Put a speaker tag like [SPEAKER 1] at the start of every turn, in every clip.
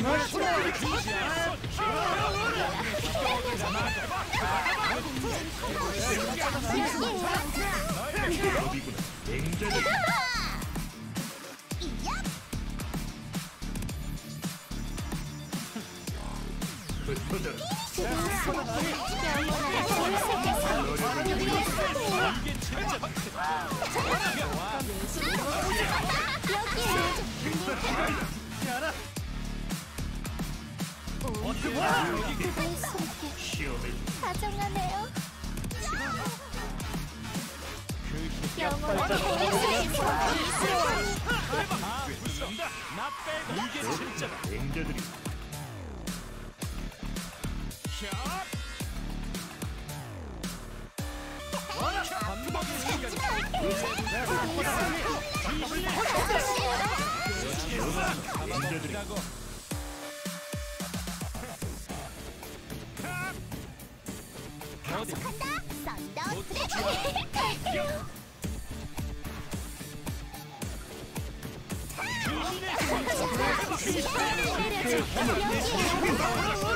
[SPEAKER 1] 제법 시험을
[SPEAKER 2] 다정하네요. 영원한
[SPEAKER 3] 이게 진짜
[SPEAKER 1] 냉자들이 냉자들이
[SPEAKER 3] 어디
[SPEAKER 2] 썬더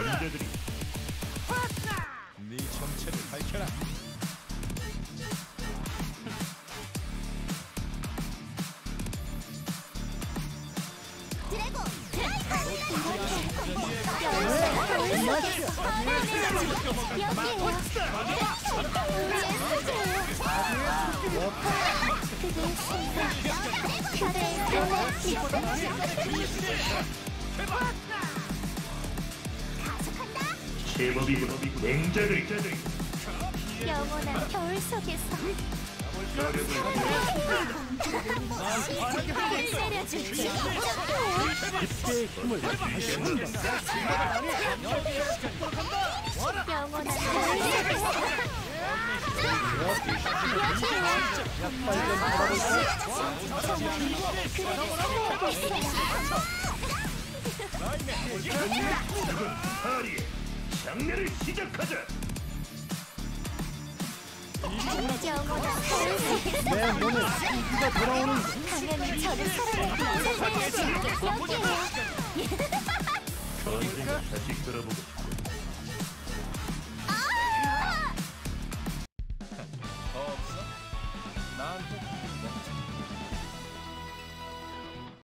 [SPEAKER 1] 냉자들이
[SPEAKER 3] 네 정체를 밝혀라
[SPEAKER 1] 제법이구나. 냉자들이
[SPEAKER 2] 영원한 겨울 속에서
[SPEAKER 1] 입대의 힘을 다시 한다. 하리에 장례를 시작하자.
[SPEAKER 4] 내 몸에 생기가 돌아오는
[SPEAKER 2] 당연히 저를 살려줄게 여기에요
[SPEAKER 1] 전쟁을 다시 끌어보고 싶고 Johnson.